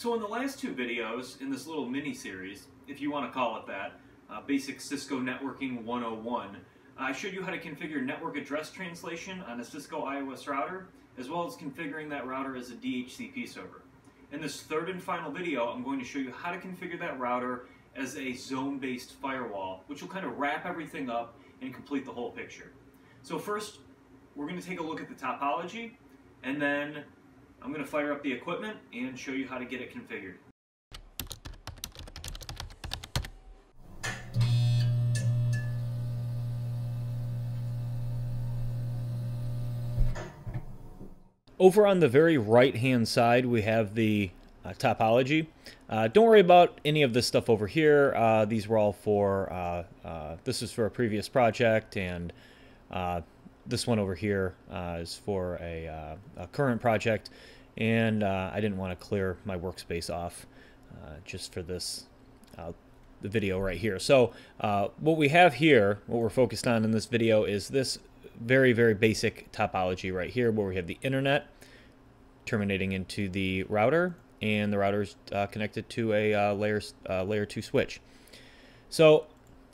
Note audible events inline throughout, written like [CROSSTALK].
So in the last two videos in this little mini-series, if you want to call it that, uh, Basic Cisco Networking 101, I showed you how to configure network address translation on a Cisco IOS router, as well as configuring that router as a DHCP server. In this third and final video, I'm going to show you how to configure that router as a zone-based firewall, which will kind of wrap everything up and complete the whole picture. So first, we're going to take a look at the topology, and then I'm going to fire up the equipment and show you how to get it configured. Over on the very right hand side we have the uh, topology. Uh, don't worry about any of this stuff over here. Uh, these were all for, uh, uh, this is for a previous project and uh, this one over here is for a, a, current project and uh, I didn't want to clear my workspace off uh, just for this uh, the video right here. So uh, what we have here, what we're focused on in this video is this very, very basic topology right here where we have the internet terminating into the router and the router is uh, connected to a uh, layer, layer 2 switch. So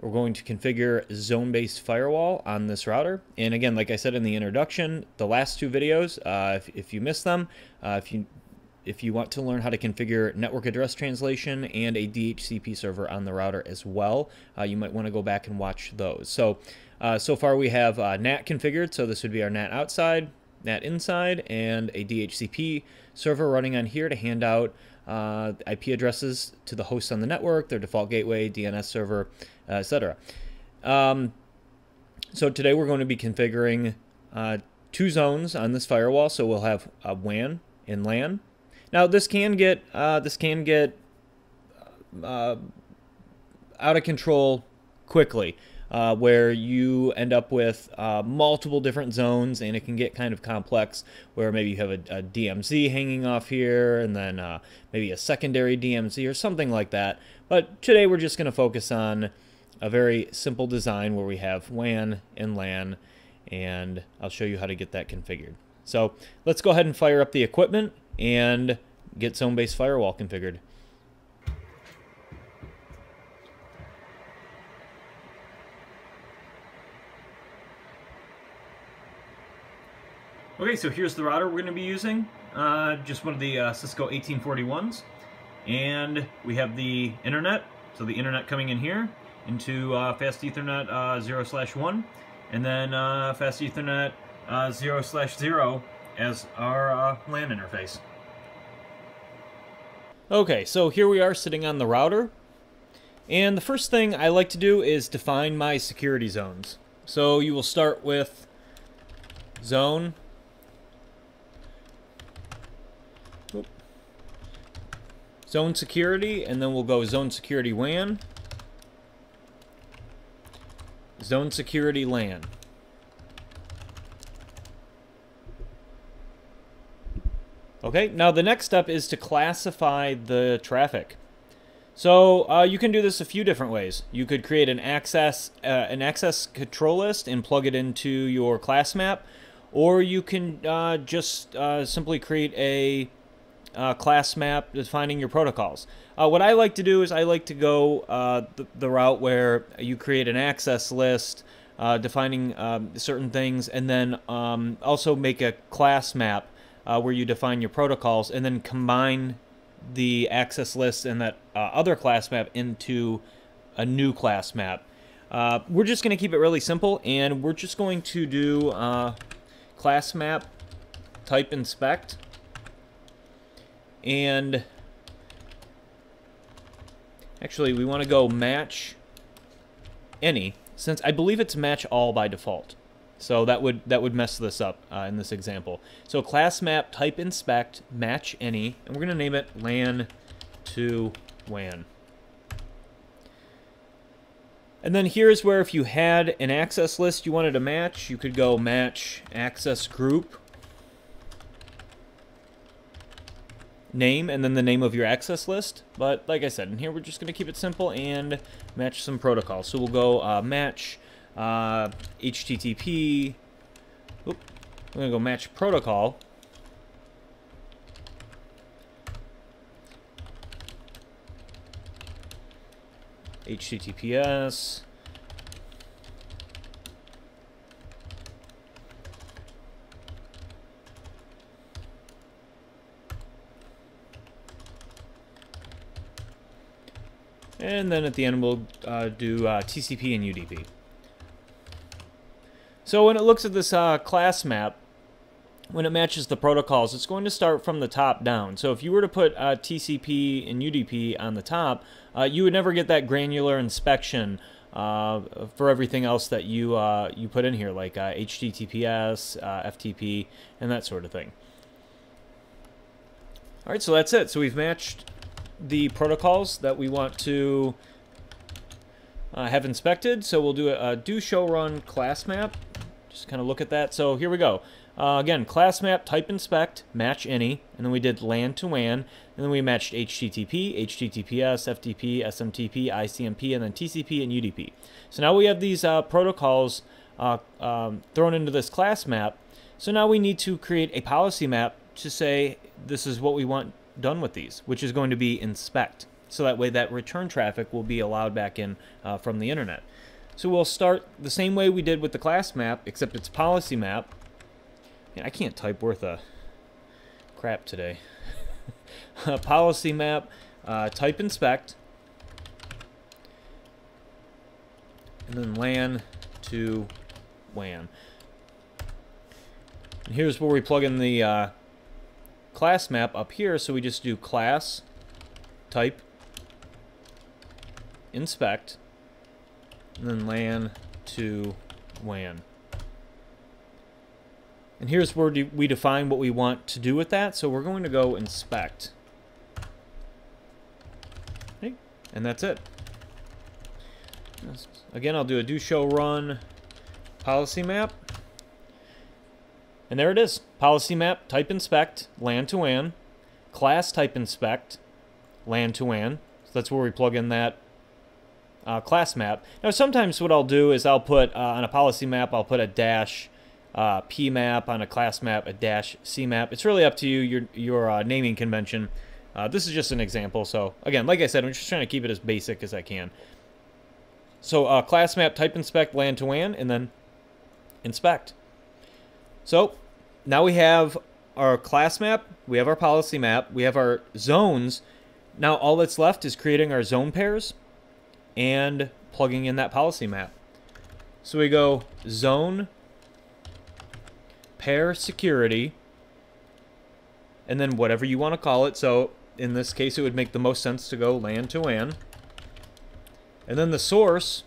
we're going to configure zone-based firewall on this router. And again, like I said in the introduction, the last two videos, uh, if, if, you missed them, uh, if you if you want to learn how to configure network address translation and a DHCP server on the router as well, uh, you might want to go back and watch those. So, uh, so far we have uh, NAT configured, so this would be our NAT outside, NAT inside, and a DHCP server running on here to hand out uh, IP addresses to the hosts on the network, their default gateway, DNS server, uh, etc. Um, so today we're going to be configuring uh, two zones on this firewall. So we'll have a WAN and LAN. Now this can get uh, this can get uh, out of control quickly uh, where you end up with uh, multiple different zones and it can get kind of complex where maybe you have a, a DMZ hanging off here and then uh, maybe a secondary DMZ or something like that. But today we're just going to focus on a very simple design where we have WAN and LAN and I'll show you how to get that configured. So let's go ahead and fire up the equipment and get zone-based firewall configured. Okay, so here's the router we're going to be using. Uh, just one of the uh, Cisco 1841s. And we have the internet, so the internet coming in here into uh, Fast Ethernet uh, 0 slash 1. And then uh, Fast Ethernet uh, 0 slash 0 as our LAN interface. Okay, so here we are sitting on the router. And the first thing I like to do is define my security zones. So you will start with zone zone security, and then we'll go zone security WAN, zone security LAN. Okay, now the next step is to classify the traffic. So uh, you can do this a few different ways. You could create an access uh, an access control list and plug it into your class map, or you can uh, just uh, simply create a uh, class map defining your protocols. Uh, what I like to do is I like to go uh, the, the, route where you create an access list uh, defining um, certain things and then um, also make a class map uh, where you define your protocols and then combine the access list and that uh, other class map into a new class map. we're just going to keep it really simple and we're just going to do class map type inspect and actually, we want to go match any, since I believe it's match all by default. So that would that would mess this up uh, in this example. So class map type inspect match any, and we're going to name it LAN to WAN. And then here's where if you had an access list you wanted to match, you could go match access group name and then the name of your access list. But like I said, in here we're just going to keep it simple and match some protocols. So we'll go uh, match uh, HTTP. Oop, we're going to go match protocol. HTTPS And then at the end, we'll uh, do uh, TCP and UDP. So when it looks at this uh, class map, when it matches the protocols, it's going to start from the top down. So if you were to put uh, TCP and UDP on the top, uh, you would never get that granular inspection uh, for everything else that you you put in here, like HTTPS, FTP, and that sort of thing. All right, so that's it. So we've matched the protocols that we want to have inspected. So we'll do a, a do show run class map. Just kind of look at that. So here we go. Uh, again, class map, type inspect, match any, and then we did LAN to WAN, and then we matched HTTP, HTTPS, FTP, SMTP, ICMP, and then TCP and UDP. So now we have these uh, protocols uh, um, thrown into this class map. So now we need to create a policy map to say this is what we want done with these, which is going to be inspect. So that way that return traffic will be allowed back in uh, from the internet. So we'll start the same way we did with the class map, except it's policy map. And I can't type worth a crap today. [LAUGHS] policy map, uh, type inspect, and then LAN to WAN. And here's where we plug in the uh, class map up here, so we just do class, type, inspect, and then LAN to WAN. And here's where we define what we want to do with that. So we're going to go inspect. Okay, and that's it. Again, I'll do a do show run policy map. And there it is. Policy map, type inspect, LAN to WAN, class type inspect, LAN to WAN. So that's where we plug in that uh, class map. Now, sometimes what I'll do is I'll put uh, on a policy map, I'll put a dash uh, P map on a class map, a dash C map. It's really up to you, your, your uh, naming convention. Uh, this is just an example. So again, like I said, I'm just trying to keep it as basic as I can. So uh, class map, type inspect, LAN to WAN, and then inspect. So now we have our class map, we have our policy map, we have our zones. Now all that's left is creating our zone pairs and plugging in that policy map. So we go zone pair security, and then whatever you want to call it. So in this case, it would make the most sense to go LAN to WAN. And then the source,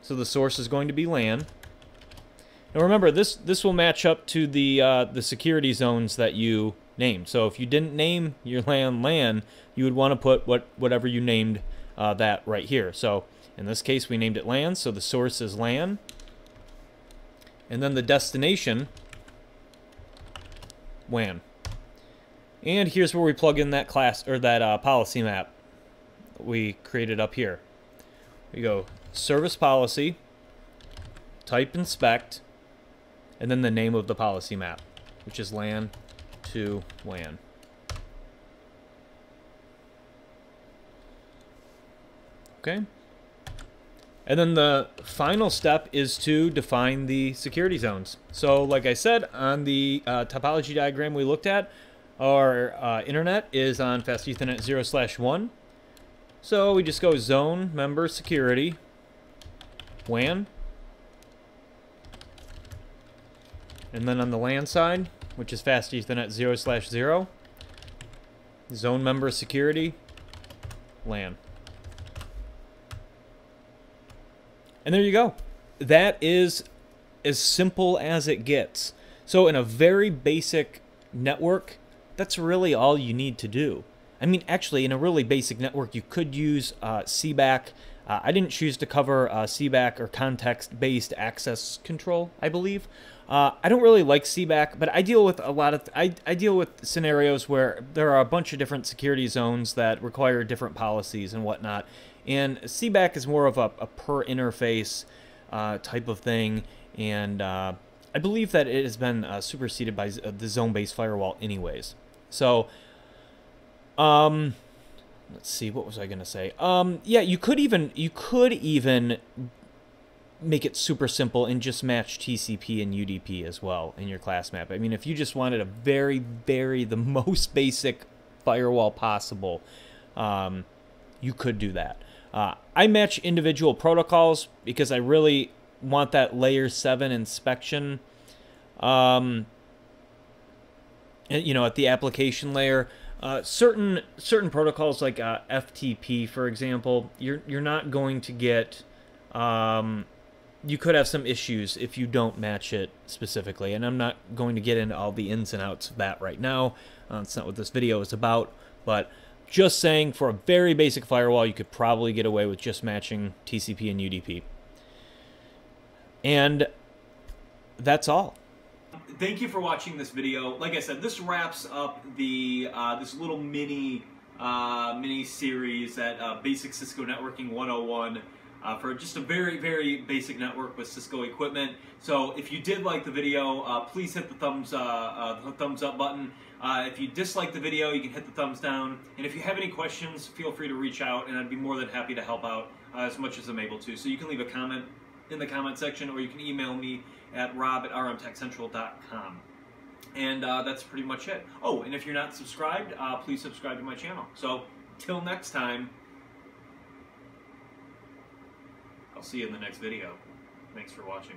so the source is going to be LAN. Now remember, this this will match up to the uh, the security zones that you named. So if you didn't name your LAN LAN, you would want to put what whatever you named uh, that right here. So in this case, we named it LAN, so the source is LAN. And then the destination WAN. And here's where we plug in that class or that uh, policy map we created up here. We go service policy, type inspect, and then the name of the policy map, which is LAN to LAN. Okay. And then the final step is to define the security zones. So like I said, on the uh, topology diagram we looked at, our uh, internet is on fast ethernet 0 slash 1. So we just go zone member security, WAN. And then on the LAN side, which is fast ethernet 0 slash 0, zone member security, LAN. And there you go. That is as simple as it gets. So in a very basic network, that's really all you need to do. I mean, actually, in a really basic network, you could use uh, CBAC. Uh, I didn't choose to cover uh, CBAC or context-based access control, I believe. Uh, I don't really like CBAC, but I deal with a lot of I, I deal with scenarios where there are a bunch of different security zones that require different policies and whatnot. And CBAC is more of a, a per interface uh, type of thing, and uh, I believe that it has been uh, superseded by the zone-based firewall anyways. So, um, let's see, what was I gonna say? Um, yeah, you could even you could even make it super simple and just match TCP and UDP as well in your class map. I mean, if you just wanted a very, very the [LAUGHS] most basic firewall possible, um, you could do that. Uh, I match individual protocols because I really want that layer 7 inspection. Um, you know, at the application layer. Uh, certain certain protocols like uh, FTP, for example, you're you're not going to get. Um, you could have some issues if you don't match it specifically, and I'm not going to get into all the ins and outs of that right now. Uh, it's not what this video is about, but just saying for a very basic firewall, you could probably get away with just matching TCP and UDP. And that's all thank you for watching this video. Like I said, this wraps up the uh, this little mini uh, mini series at uh, Basic Cisco Networking 101 uh, for just a very very basic network with Cisco equipment. So if you did like the video, uh, please hit the thumbs uh, the thumbs up button. if you dislike the video, you can hit the thumbs down. And if you have any questions, feel free to reach out, and I'd be more than happy to help out as much as I'm able to. So you can leave a comment in the comment section, or you can email me at rob at rmtechcentral.com. And uh, that's pretty much it. Oh, and if you're not subscribed, uh, please subscribe to my channel. So, till next time, I'll see you in the next video. Thanks for watching.